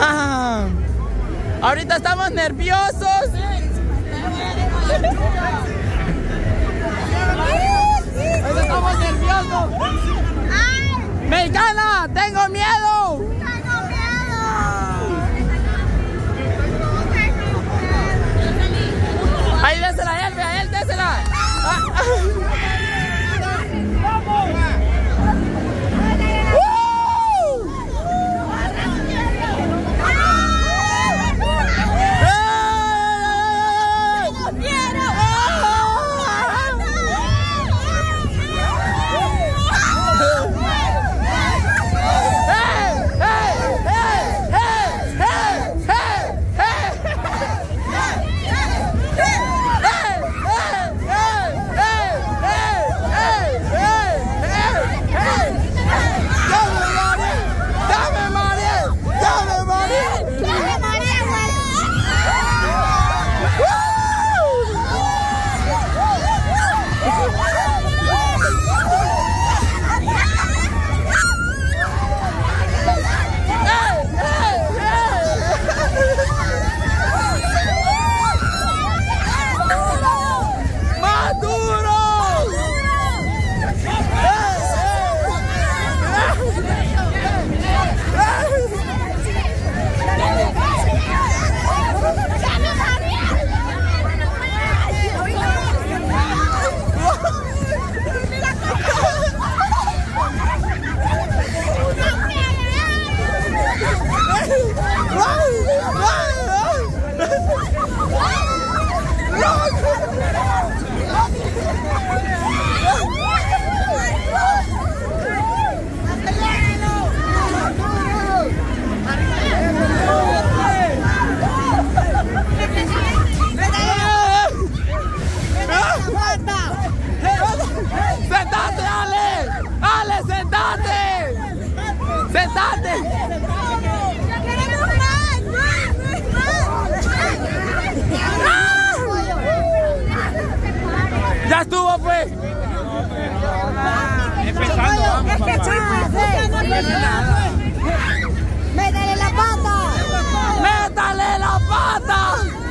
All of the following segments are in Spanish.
Ah, ahorita estamos nerviosos. Estamos nerviosos. Mexicana, tengo miedo. ¡Ya estuvo, pues! Empezando, vamos, papá. ¡Métale la pata! ¡Métale la pata!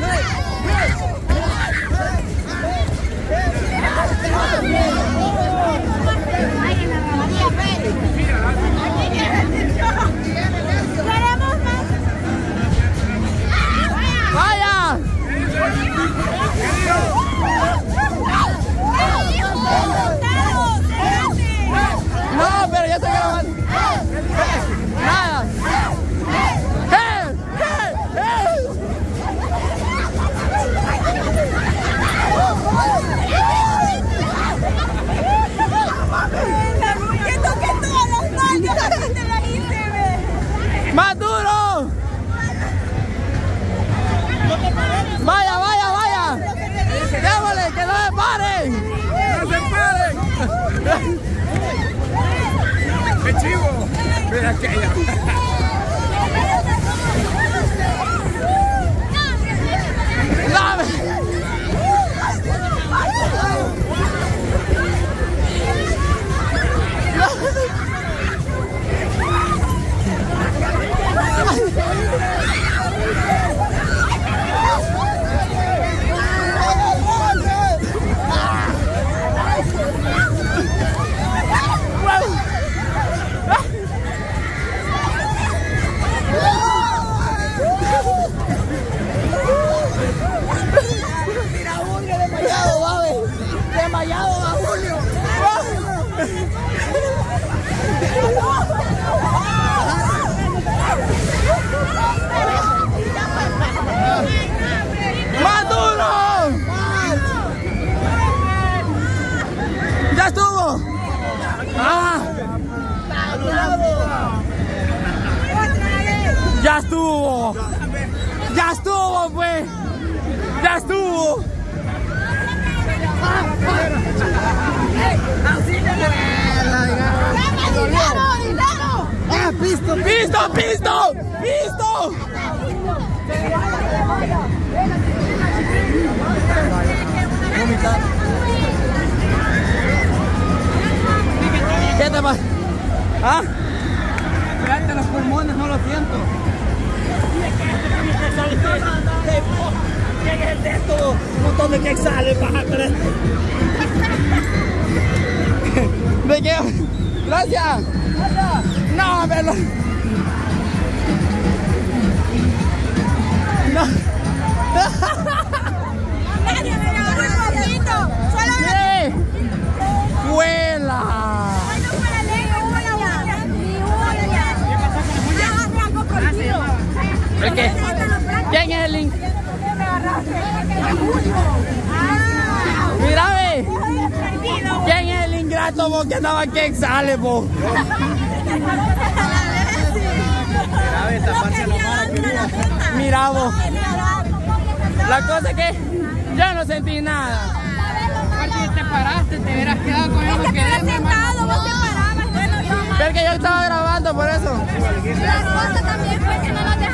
Estuvo! ¡Ya estuvo, pues! ¡Ya estuvo! ¡Ah, ¡Pisto, pisto! ¡Pisto! ¿Qué te pasa? ¿Ah? Me que sale, paja, pero... ¿De qué? Gracias. No, ingrato vos que andaba aquí en sale vos? Mira vos. La cosa es que yo no sentí nada. te paraste, te hubieras quedado con Es eso que sentado, vos te parabas. Bueno, yo. Estaba grabando por eso. La cosa también fue que no nos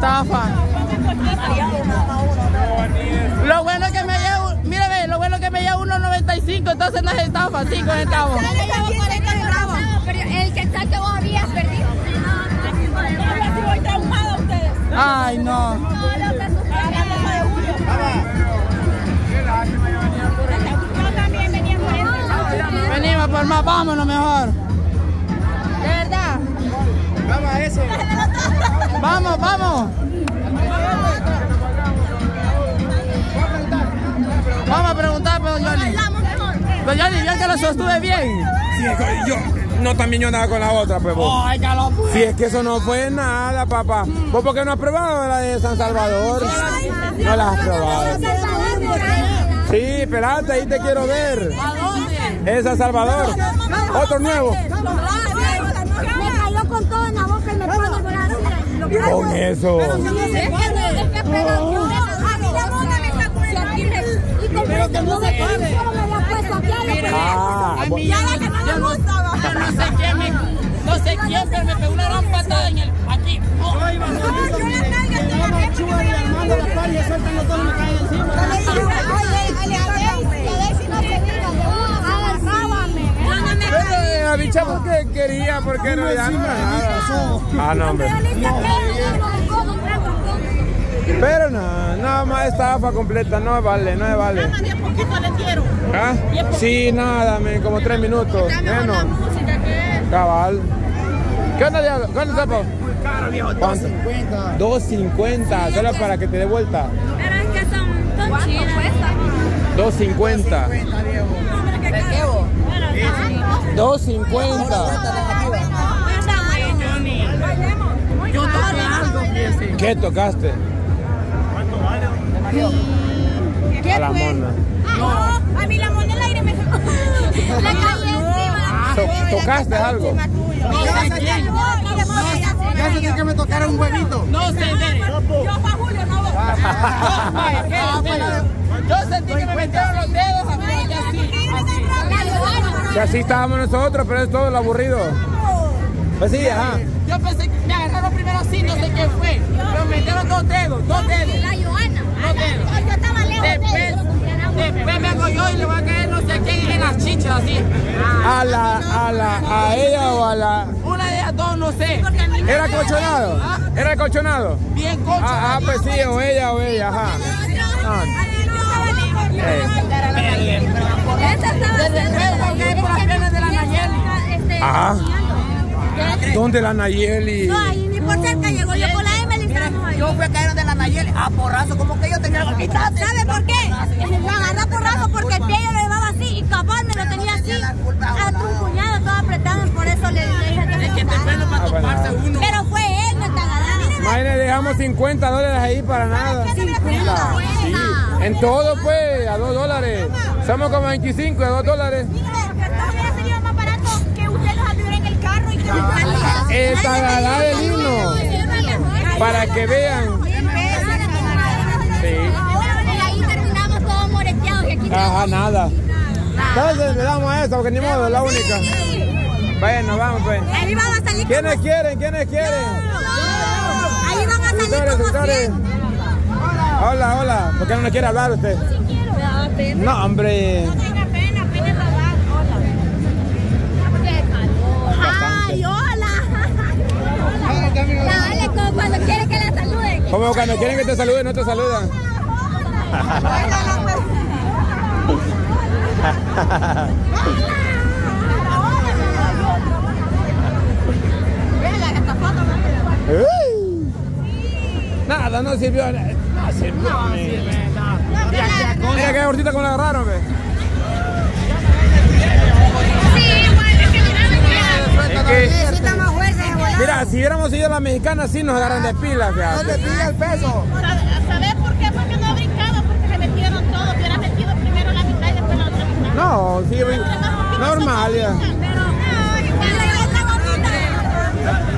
estafa. Lo bueno es que me llevo, mire ve, lo bueno es que me llevo 1.95, entonces no es estafa, 5 centavos. Pero el que que vos habías perdido. Ay, no. Venimos por más, vámonos mejor. De verdad. Vamos a eso. Vamos, vamos. Vamos a preguntar, pero Johnny. Pero Johnny, yo que lo sostuve bien. Sí, yo... No, también yo andaba con la otra, pues vos. Ay, Si es que eso no fue nada, papá. ¿Vos por qué no has probado la de San Salvador? No la has probado. Sí, espérate, ahí te quiero ver. ¿A dónde? Es San Salvador. Otro nuevo. Ah, bueno. la que no me no, gustaba. yo no sé quién me, no sé quién, pero me pegó una gran patada en el, aquí. Oh. No, yo la nalga te la dejé porque me había la toalla y sueltan los dos y me caen encima. porque no, ya no nada. Ah, no, hombre. Pero no, nada más esta AFA completa no vale, no vale. Poquito le quiero. Sí, nada, men, como tres minutos. Menos. Cabal. ¿Cuánto 2.50. 2.50, solo para que te dé vuelta. Pero es que son, 2.50, viejo. 2.50. fíjese. ¿Qué tocaste? A la mona. No, a mí la mona el aire me sacó. Le caí encima. To- ¿Tocaste algo? No sé quién. Ya que me tocara un huevito. No sé. Yo fue Julio, no vos. Ah. Yo sentí que me metieron los dedos a mí, así estábamos nosotros, pero es todo lo aburrido. Pues sí, ajá. Yo pensé que me agarraron primero así, no sé qué fue. Pero me metieron dos dedos, dos dedos. La Joana. Dos dedos. Yo estaba lejos de Después, después vengo yo y le voy a caer no sé quién en las chichas así. A la, a la, a ella o a la. Una de ellas dos, no sé. ¿Era colchonado? ¿Era colchonado? Bien cocha. Ah, ah, pues sí, o ella o ella, ajá. Ah. Eh. Esa estaba Desde luego, porque es por las piernas de la Nayeli. Este, Ah. ¿Dónde la Nayeli? No, ahí ni por cerca llegó. Yo por la Emily ahí. Yo fui a caer de la Nayeli a porrazo, como que yo tenía que quitar. ¿Sabe por qué? Me agarró porrazo porque el pie yo lo llevaba así y cabal me lo tenía así, atruncuñado, todo apretado. Por eso le, le dije que me Es que te para Ah, bueno. toparse uno. Pero fue él, no está agarrando. Imagínate, dejamos 50 dólares ahí para nada. En todo, pues, a 2 dólares. Somos como 25 a 2 dólares. Mire, que todo hubiera salido más barato que usted los anduviera en el del himno. Para que vean. Sí. Terminamos todos moreteados Ajá, nada. Entonces le damos a esta porque ni modo, es la única. Bueno, vamos pues. Ahí van a salir ¿Quiénes quieren? ¿Quiénes quieren? Ahí van a salir Suscriptores, como suscriptores. 100. Hola, hola. ¿Por qué no quiere hablar usted? No, hombre. Ay, hola. Dale, como cuando quieren que la saluden. Como cuando quieren que te saluden, no te saludan. Nada, no sirvió. No sirvió. Mira qué gordita como la agarraron, que, Necesita más fuerza de mira, si hubiéramos ido a la mexicana, sí nos agarran de pila, fíjate. pilla el peso. ¿Sabes por qué? Porque no brincaba, porque se metieron todos. Hubiera metido primero la mitad y después la otra mitad. No, sí, normal, ya.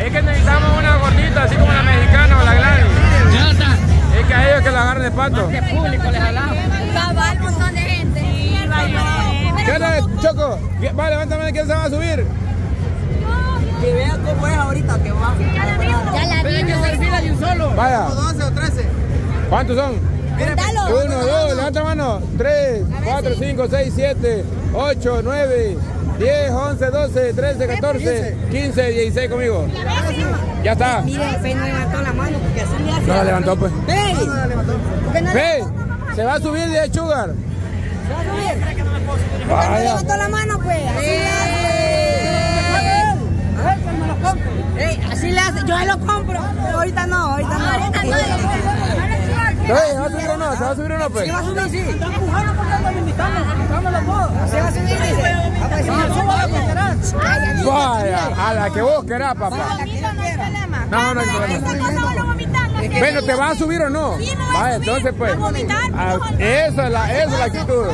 Es que necesitamos una gordita, así como la mexicana o la Gladys. Ya está. Es que a ellos que la agarren de pato. Que público les jalamos. Cabal, un montón de gente. Sí, ¿Qué onda, Choco? ¿Qué- Va, levántame, ¿quién se va a subir? Que vean cómo es ahorita que va. Ya la Pero hay que vimos. hacer fila de un solo. Vaya, 12 o 13. ¿cuántos son? Contalo. Uno, dos, levanta la mano. Tres, cuatro, cinco, seis, siete, ocho, nueve, diez, once, doce, trece, catorce, quince, dieciséis conmigo. Ya está. Mire, Fe no levantó la mano porque así le hace. No la levantó, pues. ¡Ey! ¿Por qué no Ve, se va a subir de Sugar. va a subir? No Vaya. levantó la mano, pues. Así le hace. A ver, que me lo compro. Ey, así le hace. Yo se lo compro. Pero ahorita no, ahorita no. Ahorita no. Ve, ¿Se va a subir o no? ¿Se va a subir o no, pues? Se va a subir, sí. Está empujando porque. Se va a subir, dice. Ah, pues. Vaya, a la que vos querás, papá. No, no hay problema. Bueno, ¿te vas a subir o no? Sí, me voy a Vaya, subir. entonces pues. A vomitar, ah, mejor. Esa es la, esa es la actitud.